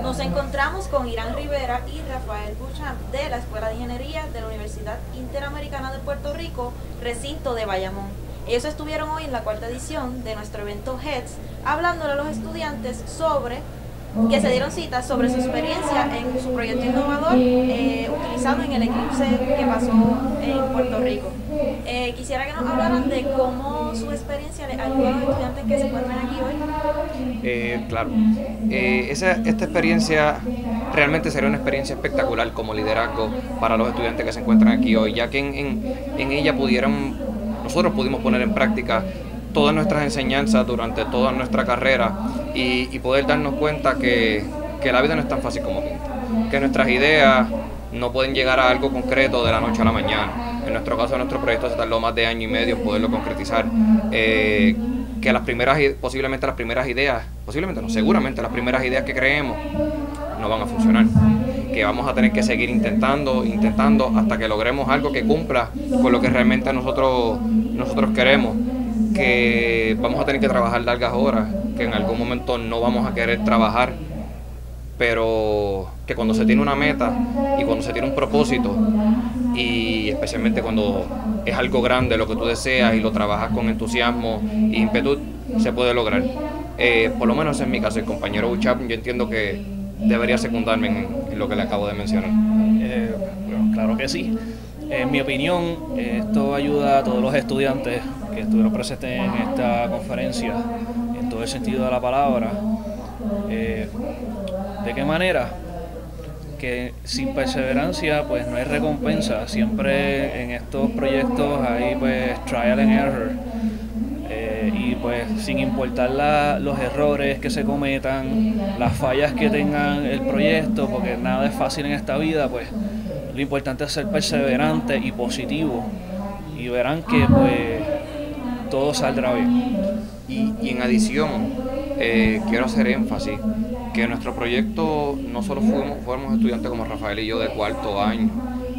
Nos encontramos con Irán Rivera y Rafael Buchan de la Escuela de Ingeniería de la Universidad Interamericana de Puerto Rico, recinto de Bayamón. Ellos estuvieron hoy en la cuarta edición de nuestro evento HEADS, hablándole a los estudiantes sobre que se dieron citas sobre su experiencia en su proyecto innovador eh, utilizado en el eclipse que pasó en Puerto Rico. Eh, quisiera que nos hablaran de cómo su experiencia le ayudó a los estudiantes que se encuentran aquí hoy. Eh, claro, esa, esta experiencia realmente sería una experiencia espectacular como liderazgo para los estudiantes que se encuentran aquí hoy, ya que en, en, en ella pudieran, nosotros pudimos poner en práctica todas nuestras enseñanzas durante toda nuestra carrera y, poder darnos cuenta que, la vida no es tan fácil como pinta, que nuestras ideas no pueden llegar a algo concreto de la noche a la mañana. En nuestro caso, nuestro proyecto se tardó más de año y medio en poderlo concretizar. Eh, que las primeras, posiblemente las primeras ideas, posiblemente no, seguramente las primeras ideas que creemos no van a funcionar. Que vamos a tener que seguir intentando, intentando hasta que logremos algo que cumpla con lo que realmente nosotros, nosotros queremos que vamos a tener que trabajar largas horas, que en algún momento no vamos a querer trabajar, pero que cuando se tiene una meta y cuando se tiene un propósito, y especialmente cuando es algo grande lo que tú deseas y lo trabajas con entusiasmo e ímpetu, se puede lograr. Eh, por lo menos en mi caso, el compañero Uchap, yo entiendo que debería secundarme en, lo que le acabo de mencionar. Eh, claro que sí. En mi opinión, esto ayuda a todos los estudiantes que estuvieron presentes en esta conferencia, en todo el sentido de la palabra. Eh, ¿De qué manera? Que sin perseverancia pues no hay recompensa. Siempre en estos proyectos hay pues trial and error. Eh, y pues sin importar los errores que se cometan, las fallas que tengan el proyecto, porque nada es fácil en esta vida, pues lo importante es ser perseverante y positivo. Y verán que pues todo saldrá bien. Y, en adición, eh, quiero hacer énfasis que nuestro proyecto no solo fuimos, fuimos estudiantes como Rafael y yo de cuarto año,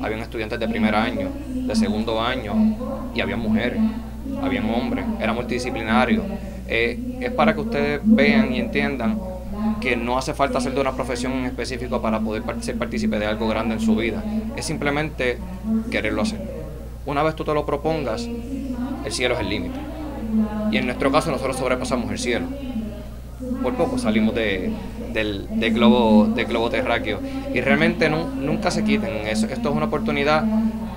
habían estudiantes de primer año, de segundo año, y había mujeres, habían hombres, era multidisciplinario. Eh, es para que ustedes vean y entiendan que no hace falta ser de una profesión en específico para poder ser partícipe de algo grande en su vida. Es simplemente quererlo hacer. Una vez tú te lo propongas, el cielo es el límite. Y en nuestro caso nosotros sobrepasamos el cielo. Por poco salimos de, del, globo, del globo terráqueo. Y realmente nunca se quiten. Esto es una oportunidad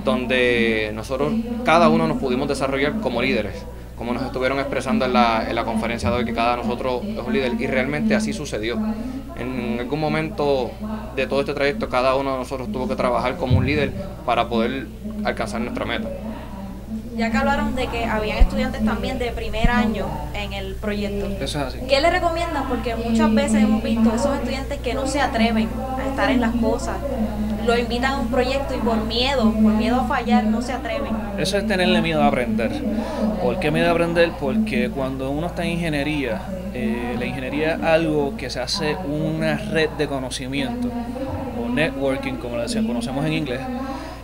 donde nosotros, cada uno nos pudimos desarrollar como líderes, como nos estuvieron expresando en la, en la conferencia de hoy, que cada de nosotros es un líder. Y realmente así sucedió. En algún momento de todo este trayecto, cada uno de nosotros tuvo que trabajar como un líder para poder alcanzar nuestra meta ya que hablaron de que habían estudiantes también de primer año en el proyecto. Eso es así. ¿Qué le recomiendan? Porque muchas veces hemos visto esos estudiantes que no se atreven a estar en las cosas. Lo invitan a un proyecto y por miedo, por miedo a fallar, no se atreven. Eso es tenerle miedo a aprender. ¿Por qué miedo a aprender? Porque cuando uno está en ingeniería, eh, la ingeniería es algo que se hace una red de conocimiento, o networking, como le conocemos en inglés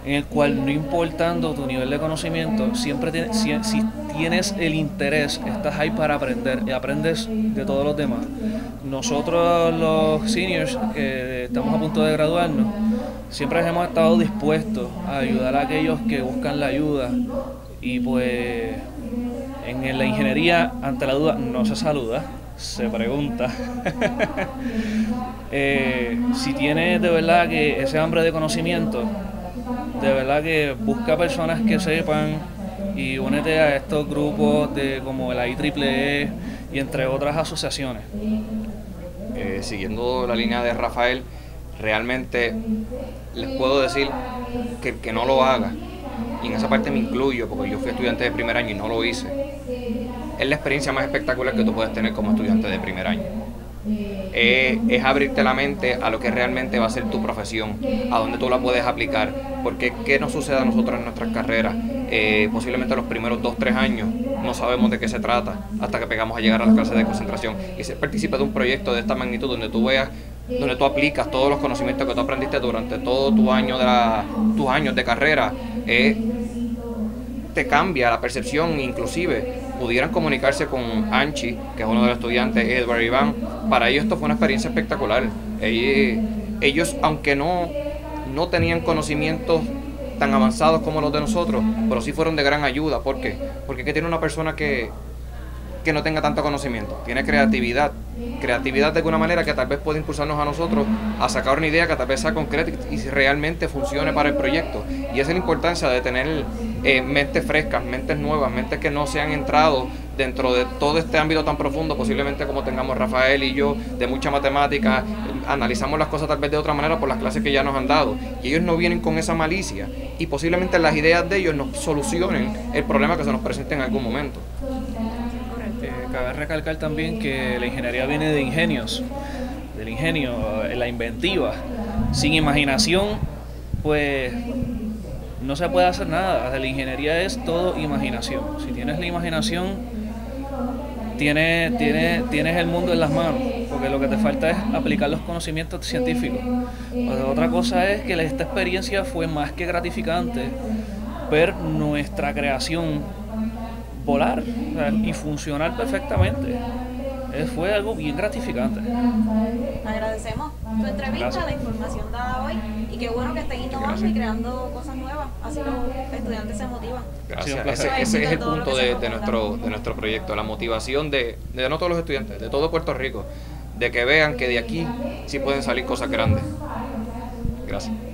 en el cual no importando tu nivel de conocimiento, siempre tienes, si, tienes el interés, estás ahí para aprender y aprendes de todos los demás. Nosotros los seniors que estamos a punto de graduarnos, siempre hemos estado dispuestos a ayudar a aquellos que buscan la ayuda y pues en la ingeniería ante la duda no se saluda, se pregunta. Eh, si tienes de verdad que ese hambre de conocimiento, de verdad que busca personas que sepan y únete a estos grupos de como la IEEE y entre otras asociaciones. Eh, siguiendo la línea de Rafael, realmente les puedo decir que el que no lo haga, y en esa parte me incluyo porque yo fui estudiante de primer año y no lo hice, es la experiencia más espectacular que tú puedes tener como estudiante de primer año es abrirte la mente a lo que realmente va a ser tu profesión, a dónde tú la puedes aplicar, porque qué nos sucede a nosotros en nuestras carreras. Eh, posiblemente los primeros dos, tres años no sabemos de qué se trata hasta que pegamos a llegar a las clases de concentración. Y ser participa de un proyecto de esta magnitud donde tú veas donde tú aplicas todos los conocimientos que tú aprendiste durante todo tu año de la, tus años de carrera, eh, te cambia la percepción, inclusive pudieran comunicarse con Anchi, que es uno de los estudiantes, Edward Iván. Para ellos esto fue una experiencia espectacular. Ellos, aunque no, no tenían conocimientos tan avanzados como los de nosotros, pero sí fueron de gran ayuda. ¿Por qué? Porque que tiene una persona que, que no tenga tanto conocimiento, tiene creatividad, creatividad de alguna manera que tal vez puede impulsarnos a nosotros a sacar una idea que tal vez sea concreta y realmente funcione para el proyecto. Y esa es la importancia de tener eh, mentes frescas, mentes nuevas, mentes que no se han entrado dentro de todo este ámbito tan profundo, posiblemente como tengamos Rafael y yo, de mucha matemática, analizamos las cosas tal vez de otra manera por las clases que ya nos han dado. Y ellos no vienen con esa malicia y posiblemente las ideas de ellos nos solucionen el problema que se nos presente en algún momento cabe recalcar también que la ingeniería viene de ingenios, del ingenio, eh, la inventiva. Sin imaginación, pues no se puede hacer nada. La ingeniería es todo imaginación. Si tienes la imaginación, tienes, tienes, tienes el mundo en las manos, porque lo que te falta es aplicar los conocimientos científicos. Otra cosa es que esta experiencia fue más que gratificante ver nuestra creación volar y funcionar perfectamente. Eh, fue algo bien gratificante. Agradecemos tu entrevista, la información dada hoy y qué bueno que estén innovando y creando cosas nuevas. Así los estudiantes se motivan. Gracias. Ese, ese, es el punto de, de, nuestro, de nuestro proyecto, la motivación de, de no todos los estudiantes, de todo Puerto Rico, de que vean que de aquí sí pueden salir cosas grandes. Gracias.